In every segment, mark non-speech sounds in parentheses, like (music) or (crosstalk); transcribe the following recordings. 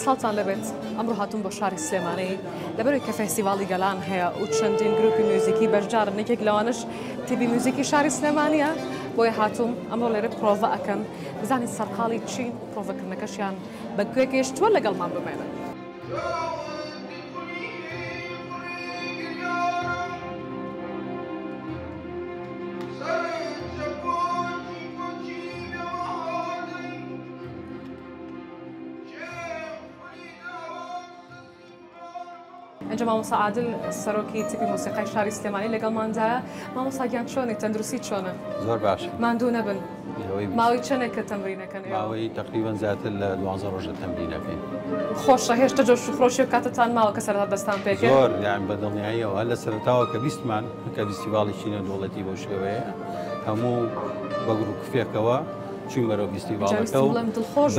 سڵتان لەبێت ئەمڕۆ هاتون بۆ شاری سلێمانەی لەبەروی کە فەستیڤالی گەلان هەیە و چەندین گروپی موزیکی بەشدار نەکێک لەوانش تیبی موزیکی شاری سلێمانە بۆیە هاتووم ئەمڕۆ لێرە پرۆڤە ئەەکەن بزانین سەرقاڵی چین پرۆڤەکردنەکەشیان بە گوێ گەشتووە لەگەڵمان بمێنن. ئەنج مامۆسا عادل سەرۆکی تیپی مۆسیقای شاری سلێمانی لەگەڵماندایە مامۆساگیان چۆنی تەندروستی چۆنە زۆر باش ماندوو نەبن ماوەی چەندێکە تەمرینەکەن ماوەی تقریبان زیاتر لە 12 ڕۆژە تەمرینەکەی خۆشە هێشتا جۆش خۆشی کاتتان ماوە کە سەرات دەستان پێ زۆر یان بەدڵنیاییەوە لە سەرتاوە کە بیستمان کە فستیڤاڵی چینە دۆڵەتی بۆ شێوەیە هەموو بە گروپ فێکەوە چین بەرەو فستیڤاڵەکە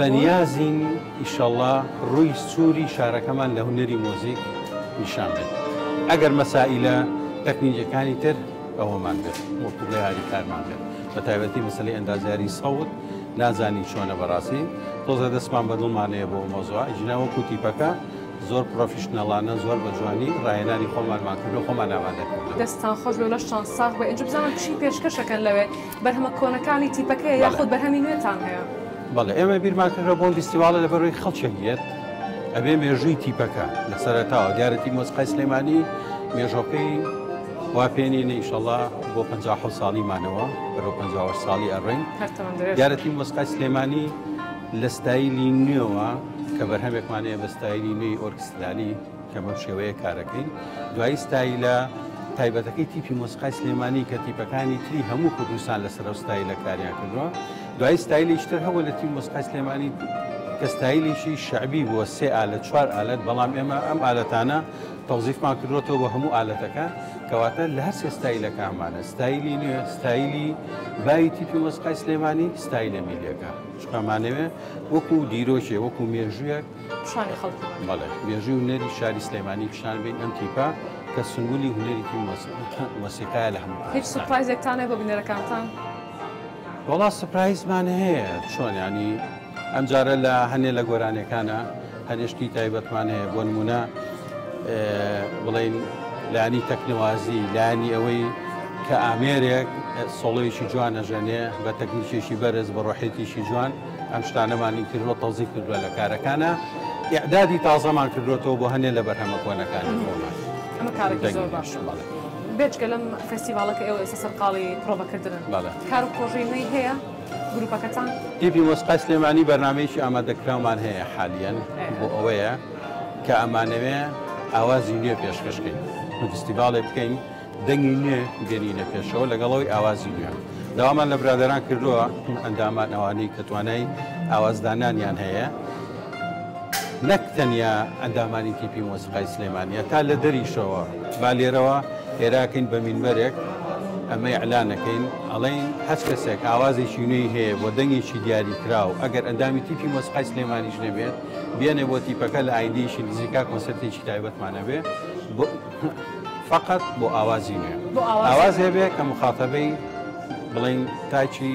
بەنیازین ئیشەڵە ڕووی سووری شارەکەمان لە هوەری مۆزیک نیشان بێت ئەگەر مەسائلە تەکنیجەکانی تر ئەوەمان بێت وەکو لە یاری کارمان بێت بە تایبەتی مەسلی ئەندازیاری سەوت نازانی چۆنە بەڕاستی تۆزە دەستمان بە دڵمانەیە بۆ مۆزوع ژناوە کوتیپەکە زۆر پرۆفیشنەڵانە زۆر بە جوانی ڕایێنانی خۆمانمان کرد و خۆمان ناوانەکرد دەستان خۆش لە شان ساغ بە ئەنج بزانم چی پێشکەشەکەن لەوێ بەرهمە کۆنەکانی تیپەکەی یاخود بەرهەمی نوێتان هەیە بەڵێ ئێمە بیرمان کردە بۆن فستیواڵە لەبەرەوەی خەڵچێک یێت ئەبێ مێژووی تیپەکە لە سەرتاوە دیارەتی مۆسقای سلێمانی مێژۆکەی واپێنی نەیشەڵا بۆ 50 ساڵیمانەوە بەرە 50 ساڵی ئەڕێن دیارەتی مۆسقای سلێمانی لە ستایلی نوێەوە کە بەرهەمێکمانەیە بە ستایلی نوێی ئۆرکستانی کە بەم شێوەیە کارەکەی دوایی ستایلە تایبەتەکەی تیپی مۆسقای سلێمانی کە تیپەکانی تری هەموو کوردستان لەسەر ستایل لە کاریان کردووە دوای ستایلی شتر هەوە لە تیم مۆسقای سلێمانی کەستایلیشی شعبی بووە سێ ئالە چوار ئالەت بەڵام ئێمە ئەم ئالەتانە تەوزیفمان کردوەوە بە هەموو ئالەتەکە کەواتە لە هەر سێ ستایلەکانمانە ستایلی نوێ ستایلی بایتی پی وەسقای سلێمانی ستایلە میلیەکە چقامانەوێ وەکو دیرۆکێ وەکو مێژویەک بەڵێ مێژوی و نەری شاری سلێمانی پیشان بین ئەم تیپا کە سنگولی هوەرێکی وەسیقایە لە هەموو هیچ سوپایزێکتانە بە بنەرەکانتان؟ وەڵا سپرایزمان هەیە چۆن ینی ئەمجارە لە هەنێ لە گۆرانەکانە هەنیشتی تایبەتمان هەیە بۆ نمونە بڵین لانی تەکنوازی لانی ئەوەی کە ئامێرێک سڵەیەکی جوان نەژەنێ بە تەکنیکێکی بەرز بە ڕۆحێتیشی جوان ئەم شتانەمانی کردوە تەزی کردووە لە کارەکانە ئعدادی تازەمان کردوێتەوە بۆ هەنێ لە بەرهەمە کۆنەکانی ئەمە کارێکی زۆر باش بڵێ. بێچگە لەم فستیڤالەکە ئێوە ئێستا سەرقاڵی پرۆبەکردن کار و کۆژینەی هەیە؟ گروپەکەتان ئیبی وەسقای سلێمانی بەرنمەیەکی ئامادەکرامان هەیە حالیان بۆ ئەوەیە کە ئەمانەوێ ئاوازی نوێ پێشکەشکەین فستیڤالێ بکەین دەنگی نوێ گەنینە پێشەوە لەگەڵەوەی ئاوازی نوێ داوامان لە برادران کردووە ئەندامان ئەوانەی کە توانای ئاوازدانانیان هەیە نەک تەنیا ئەندامانی تیپی وەسقای سلێمانە تا لە دەریشەوە با لێرەوە عێراکەین بە مینبەرێک ئەمە ئەلانەکەین ئەڵین هەچ کەسێک ئاوازێکی نوێی هەیە بۆ دەنگێکی دیاری کراو ئەگەر ئەندامی تیپی مۆسقای سلێمانیش نەبێت بێنێ بۆ تیپەکە لە ئایدیشی نزیکا کۆنسرتێکی تایبەتمانەبێ (laughs) فقط بۆ ئاوازی نوێ ئاواز هەبێ کە مخاتەبەی بڵین تاچی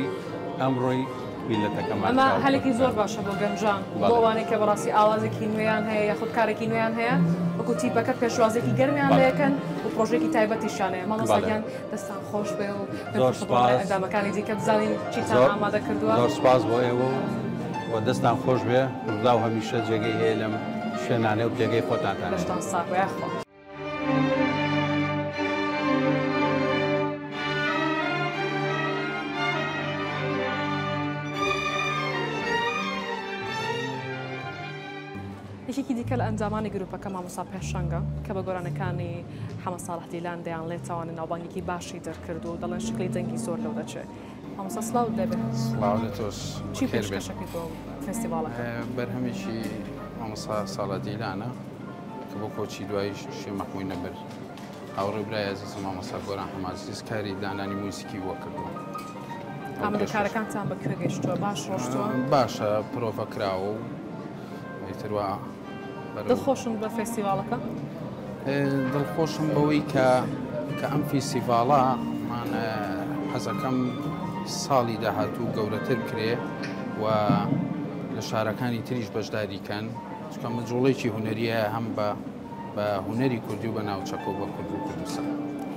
ئەمڕۆی میلەتەکەمان ئەمە هەلێکی زۆر باشە بۆ گەنجان بۆوانێک کە بەڕاستی ئاوازێکی نوێیان هەیە یاخود کارێکی نوێیان هەیە وەکو تیپەکە پێشوازێکی گەرمیان لەکەن پرۆژێکی تایبەتیشانەیە مەڵسەیان دەستان خۆش بێ و ئەندامەکانی دیکە بزانین چیتان ئامادە کردووە سپاس بۆ ئێوە و دەستان خۆش بێ ڕدا و هەمیشە جێگەی هەیە لەم شوێنانێ و پێگەی خۆتانتان ساخوا. یەکێکی دیکە لە ئەنجامانی گرروپەکە مامۆسا پێشەنگە کە بە گۆرانەکانی حەمە ساڵح دیلان دەیان لێ تاوانە ناوبانگێکی باشی دەرکرد و دەڵێن شکلی دەنگی زۆر لەو دەچێت ئەمسەسلااو دەبێت چی فستیڤالەکە بەرهەمێکی ئەمەسا ساڵە دیلانە کە بۆ کۆچی دواییش شێ مەخۆی نەبەر هاوڕێ برای زیزم ئەمەسا گۆران هەمازیز کاری دانانی موسیکی وەکردەوە. ئامرکارەکانتان بەکوێ گەشتووە باش ڕۆشتوە باشە پرۆفە کراوە و تروا دڵخۆشم بە فستیڤالەکە دڵخۆشم بەوەی کە کە ئەم فیسیڤاڵە حەزەکەم ساڵی داهاتوو گەورەتر کرێ و لە شارەکانی تریش بەشداریکەن چکە مجوڵێکی هوەریە هەم بە بە هوەری کوردی و بە ناوچەکە بە کورد و کوردستان.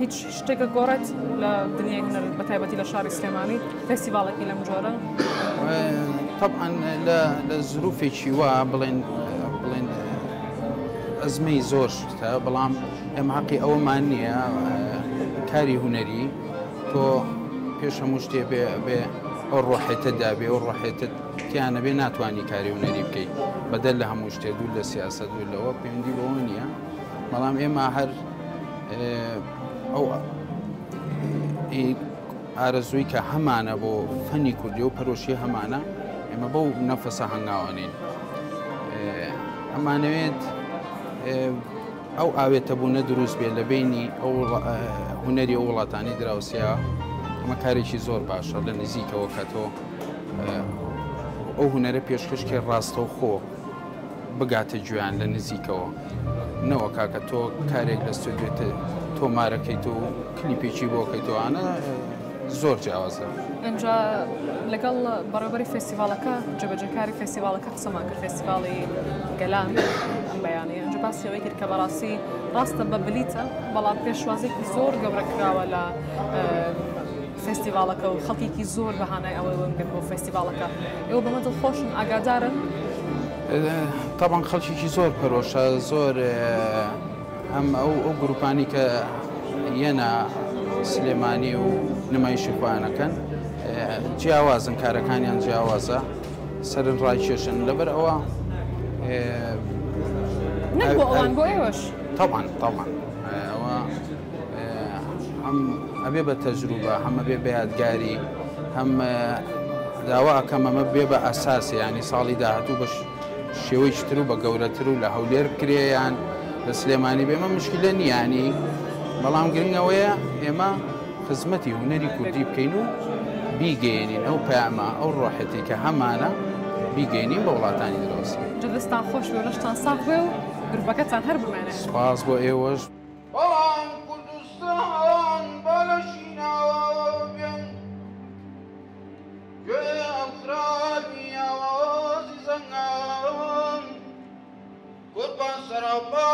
هیچ شتێکە گۆڕێت لە دنیای هنر بە تایبەتی لە شاری سلێمانی فستیڤالێکی لەم جۆرە؟ طبعا لە ظروفێکی وا بڵێن ئەزمەی زۆر بەڵام ئەمە حقی ئەوەمان نییە کاری هوەری تۆ پێش هەموو شتێ بێ ئەو ڕۆحێتە دابێ ئەو ڕۆحێتت تیانە بێ ناتوانانی کاری هوەری بکەیت بەدەل لە هەموو شتێ دوور لە سیاست دوور لەوە پەیوەندی بەوە نییە بەڵام ئێمە هەر ئەو ئارەزووی کە هەمانە بۆ فەنی کوردی و پەرۆشی هەمانە ئێمە بەو نەفەسە هەنگاوانین ئەمانەوێت ئەو ئاوێتەبوونە دروست بێ لە بینی ئەو هوەری ئەو وڵاتانی دراوسیا ئەمە کارێکی زۆر باشە لە نزیکەوە کەتەوە ئەو هوەرە پێشکەشکی ڕاستە و خۆ بگاتە گویان لە نزیکەوە نەوە کاکە تۆ کارێک لە سوێت تۆمارەکەیت و کلیپێکی بۆکەیتەوەانە زۆر جیاوازە ئەجا لەگەڵ بەڕێبەری فستیڤالەکە جەبەجەکاری فستیڤالەکە قسەمان کرد فستیڤالی گەلان ئەم بەیانی ئەنج باسیەوەی کرد کە بەڕاستی ڕاستە بە بلیتە بەڵام پێشوازێکی زۆر گەورەکراوە لە فستیڤالەکە و خەڵکیکی زۆر بەهانای ئەوەی وم کرد بۆ فستیڤالەکە ئێوە بەمە دڵخۆشن ئاگادارن تاوان خەڵکیکی زۆر پەرۆشە زۆر ئەم ئەو ئەو گروپانی کە یەنە سلێمانی و نمایشی خوانەکەن جیاوازن کارەکانیان جیاوازە سەرن ڕای کێشن لەبەر ئەوە ئەوان بۆ ئێوەش تاوان تاوان ئەوە ئەبێ بە تەجروبە هەمە بێ بەیادگاری هەم داوا ئەکەم ئەمە بێ بە ئەساسی ینی ساڵی داهاتوو بەش شێوەی تر و بە گەورەتر و لە هەولێر کرێیان لە سلێمانی بێمە مشکلە نیانی بەڵام گرنگەوەیە ئێمە خزمەتی هوەری کوردی بکەین و بیگەێنین ئەو پامە ئەو ڕۆحەتی کە هەمانە بیگەینین بە وڵاتانی درۆست جدستان خۆش لەشتان ساغ بێ و گربەکەتان هەر بمێنێت سپاس بۆ ئێوەش بەڵام کوردستان بەلەشینەوە بێن گوێ ئەفرادیەوەزی زەنگان قوربان سەرابان